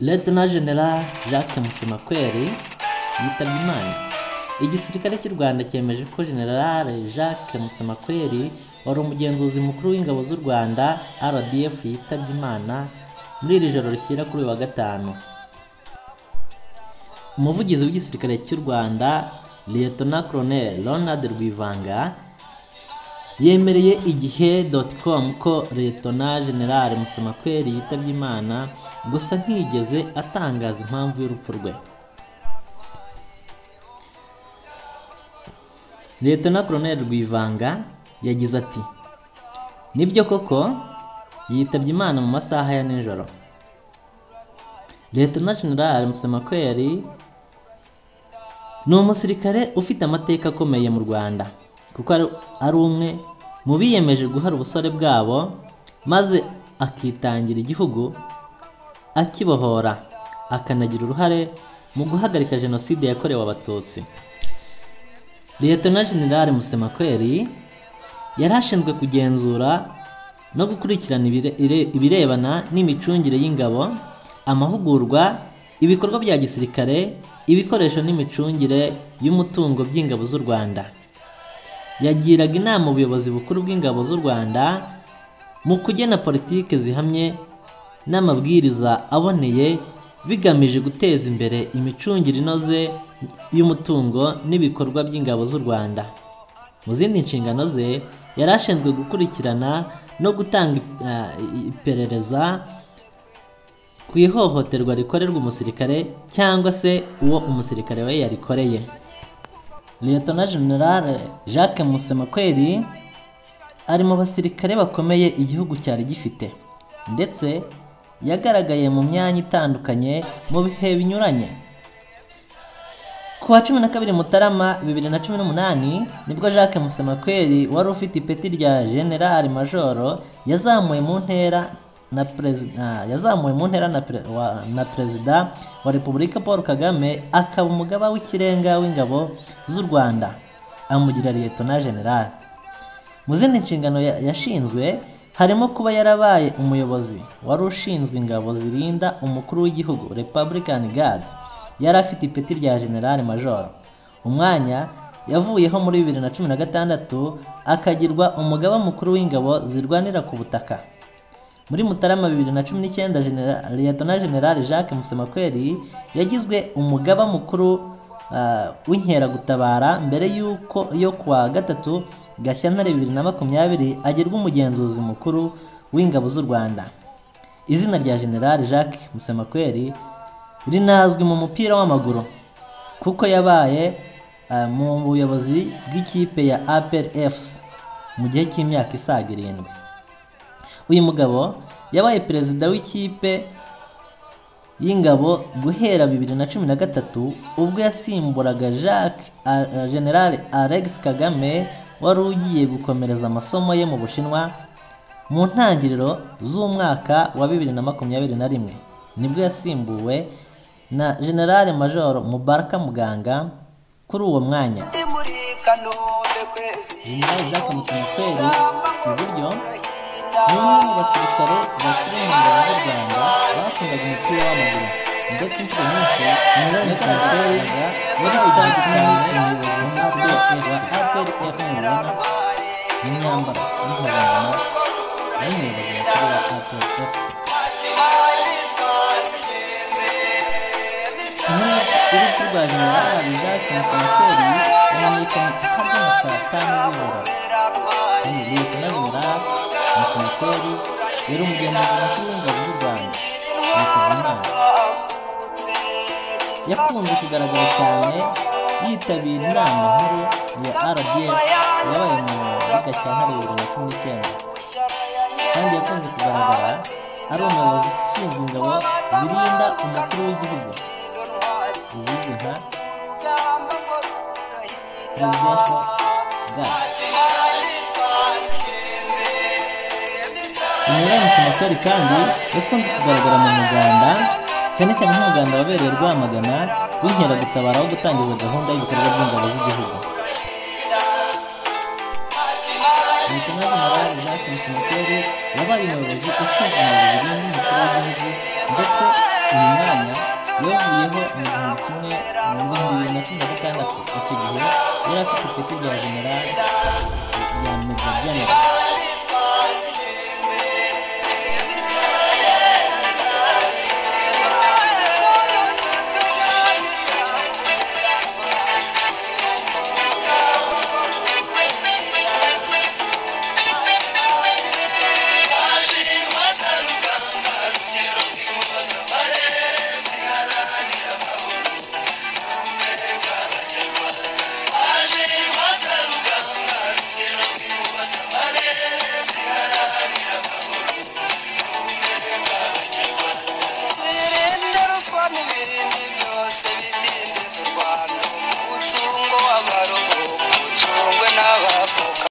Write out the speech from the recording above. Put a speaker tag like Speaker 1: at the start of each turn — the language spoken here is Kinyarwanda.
Speaker 1: Leta General Jacques Musemakweli yitabye Imana igisirikare cy'u Rwanda cyemeje ko General Jacques Musemakweli wari umugenzuzi mukuru w'ingabo z'u Rwanda RDF yitabye Imana muri iri joro rishyira kuri uyu wa gatanu. Umuvugizi w'igisirikare cy'u Rwanda Lieutenant Colonel Ronald Rwivanga yemereye igihe.com ko Lieutenant General Musemakweli yitabye Imana gusa ntiyigeze atangaza impamvu y'urupfu rwe. Lieutenant Colonel Rwivanga yagize ati ni byo koko? Yitabye Imana mu masaha ya nijoro. Lieutenant General Musemakweli ni umusirikare ufite amateka akomeye mu Rwanda kuko ari umwe mu biyemeje guhara ubusore bwabo maze akitangira igihugu akibohora. Akanagira uruhare mu guhagarika jenoside yakorewe abatutsi. Lieutenant General Musemakweli yari ashinzwe kugenzura no gukurikirana ibirebana n'imicungire y'ingabo amahugurwa ibikorwa bya gisirikare ibikoresho n'imicungire y'umutungo by'ingabo z'u Rwanda. Yagiraga inama ubuyobozi bukuru bw'ingabo z'u Rwanda mu kugena politiki zihamye n'amabwiriza aboneye bigamije guteza imbere imicungire inoze y'umutungo n'ibikorwa by'ingabo z'u Rwanda. Mu zindi nshingano ze yari ashinzwe gukurikirana no gutanga iperereza ku ihohoterwa rikorerwa umusirikare cyangwa se uwo umusirikare we yarikoreye. Lieutenant General Jacques Musemakweli ari mu basirikare bakomeye igihugu cyari gifite. Ndetse yagaragaye mu myanya itandukanye mu bihe binyuranye. Ku wa cumi na kabiri mutarama bibiri na cumi n'umunani ni bwo Jacques Musemakweli wari ufite ipeti rya General Majoro yazamuwe mu ntera na perezida yazamuwe mu ntera na perezida wa repubulika paul kagame akaba umugaba w'ikirenga w'ingabo z'u rwanda. Amugira Lieutenant General. Mu zindi nshingano yashinzwe harimo kuba yarabaye umuyobozi wari ushinzwe ingabo zirinda umukuru w'igihugu Republican Guards yari afite ipeti rya General Major. Umwanya yavuyeho muri bibiri na cumi na gatandatu akagirwa umugaba mukuru w'ingabo zirwanira ku butaka. Muri mutarama bibiri na cumi n'icyenda Lieutenant General Jacques Musemakweli yagizwe umugaba mukuru w'inkeragutabara mbere y'uko yo kuwa gatatu Gashyantare bibiri na makumyabiri agirwa umugenzuzi mukuru w'ingabo z'u Rwanda. Izina rya General Jacques Musemakweli rinazwi mu mupira w'amaguru kuko yabaye mu buyobozi bw'ikipe ya APR FC mu gihe cy'imyaka isaga irindwi. Uyu mugabo yabaye perezida w'ikipe y'ingabo guhera bibiri na cumi na gatatu ubwo yasimburaga Jacques General Alex Kagame wari ugiye gukomereza amasomo ye mu Bushinwa mu ntangiriro z'umwaka wa bibiri na makumyabiri na rimwe. Nibwo yasimbuwe na General Major Mubaraka Muganga kuri uwo mwanya. General Jacques Musemakweli iburyo ni umwe mu basirikare bakiri mu ngabo z'u Rwanda bakundaga umupira w'amaguru. Ndetse inshuro nyinshi cyane umuyobozi mukuru wa rwa General Jacques Musemakweli yamenyekanye ahagana saa tanu z'ijoro kandi Lieutenant General Musemakweli yari umugenzuzi mukuru w'ingabo z'u Rwanda yakunze kugaragara cyane yitabira inama nkuru ya RDF yabaye muri Gashyantare bibiri na cumi n'icyenda presidential guard General Musemakweli kandi yakunze kugaragara mu muganda cyane cyane nk'umuganda wabereye Rwamagana w'inkeragutabara wo gutangiza gahunda y'ibikorwa by'ingabo z'igihugu Lieutenant General Jacques Musemakweli yabaye umuyobozi ushinzwe ingabo zirinda umukuru w'igihugu ndetse uyu mwanya mu gihumbi kimwe mu